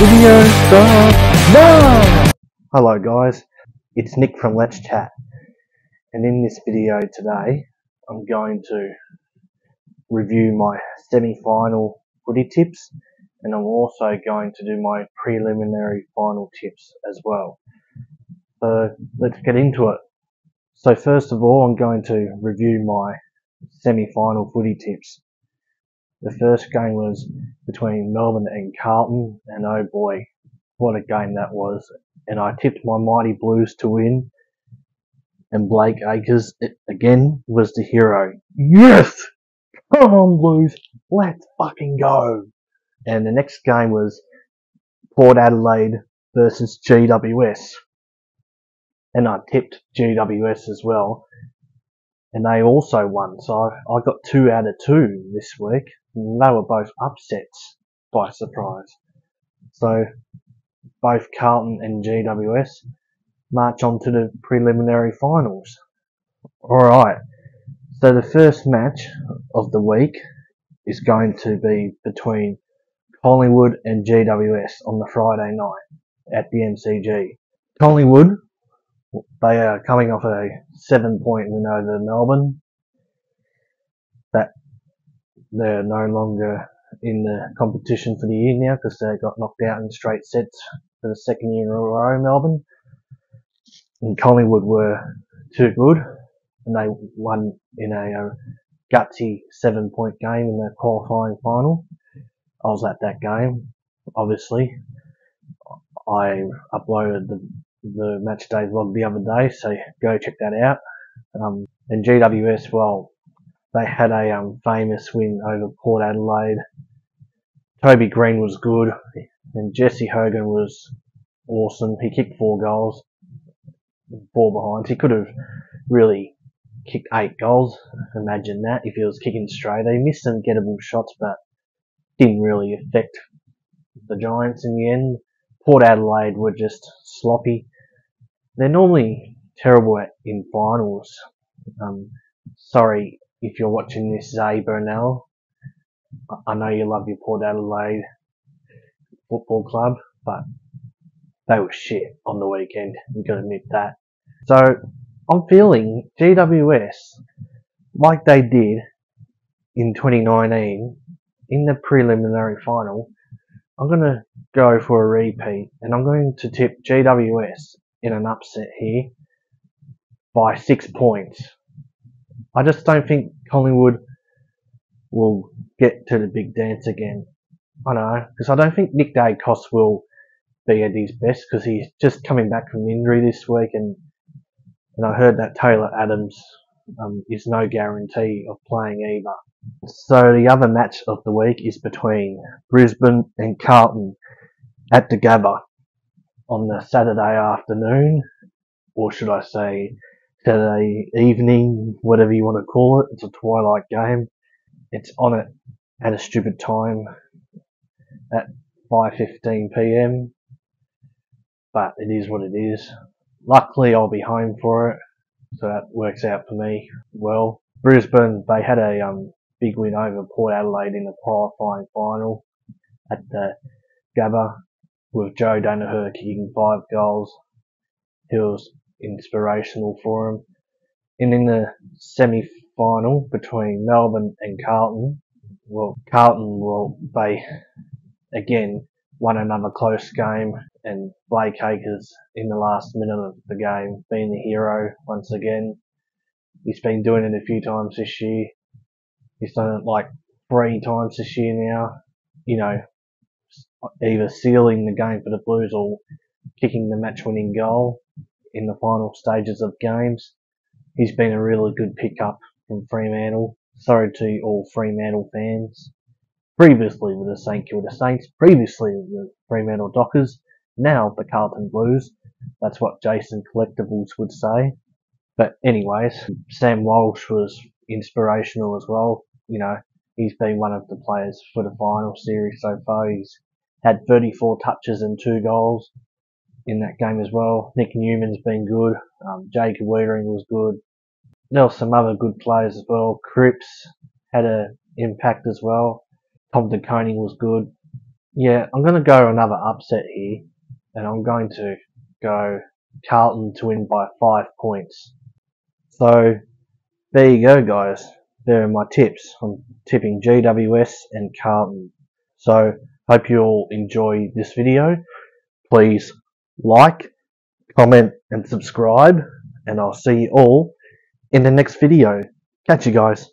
video now! Hello guys, it's Nick from Let's Chat and in this video today I'm going to review my semi-final footy tips and I'm also going to do my preliminary final tips as well. So let's get into it. So first of all I'm going to review my semi-final footy tips. The first game was between Melbourne and Carlton, and oh boy, what a game that was. And I tipped my Mighty Blues to win, and Blake Acres, eh, again, was the hero. Yes! Come on, Blues! Let's fucking go! And the next game was Port Adelaide versus GWS. And I tipped GWS as well. And they also won, so I, I got two out of two this week they were both upsets by surprise. So both Carlton and GWS march on to the preliminary finals. Alright, so the first match of the week is going to be between Collingwood and GWS on the Friday night at the MCG. Collingwood, they are coming off a seven point win over Melbourne. That they're no longer in the competition for the year now because they got knocked out in straight sets for the second year in a row, Melbourne. And Collingwood were too good and they won in a, a gutsy seven point game in the qualifying final. I was at that game, obviously. I uploaded the, the match day vlog the other day, so go check that out. Um, and GWS, well, they had a um, famous win over Port Adelaide. Toby Greene was good, and Jesse Hogan was awesome. He kicked four goals, four behinds. He could have really kicked eight goals. Imagine that if he was kicking straight. He missed some gettable shots, but didn't really affect the Giants in the end. Port Adelaide were just sloppy. They're normally terrible at, in finals. Um, sorry if you're watching this, Zay Burnell, I know you love your Port Adelaide Football Club, but they were shit on the weekend. You gotta admit that. So I'm feeling GWS, like they did in 2019, in the preliminary final, I'm gonna go for a repeat, and I'm going to tip GWS in an upset here by six points. I just don't think Collingwood will get to the big dance again. I know, because I don't think Nick Daicos will be at his best because he's just coming back from injury this week, and and I heard that Taylor Adams um, is no guarantee of playing either. So the other match of the week is between Brisbane and Carlton at the Gabba on the Saturday afternoon, or should I say Saturday evening, whatever you want to call it. It's a twilight game. It's on it at a stupid time at 5:15 p.m. But it is what it is. Luckily, I'll be home for it, so that works out for me well. Brisbane, they had a um, big win over Port Adelaide in the qualifying final at the Gabba with Joe Daniher kicking five goals. He was inspirational for him. And in the semi-final between Melbourne and Carlton, well, Carlton, well, they again won another close game, and Blake Acres in the last minute of the game being the hero once again. He's been doing it a few times this year. He's done it like three times this year now. You know, either sealing the game for the Blues or kicking the match-winning goal in the final stages of games. He's been a really good pickup from Fremantle. Sorry to all Fremantle fans. Previously with the St Kilda Saints, previously with the Fremantle Dockers, now the Carlton Blues. That's what Jason Collectibles would say. But anyways, Sam Walsh was inspirational as well. You know, he's been one of the players for the final series so far. He's had 34 touches and two goals in that game as well. Nic Newman's been good. Um, Jacob Weitering was good. There were some other good players as well. Cripps had an impact as well. Tom De Koning was good. yeah, I'm going to go another upset here, and I'm going to go Carlton to win by five points. So there you go, guys. There are my tips. I'm tipping GWS and Carlton. So hope you all enjoy this video. Please like, comment, and subscribe, and I'll see you all in the next video. Catch you guys.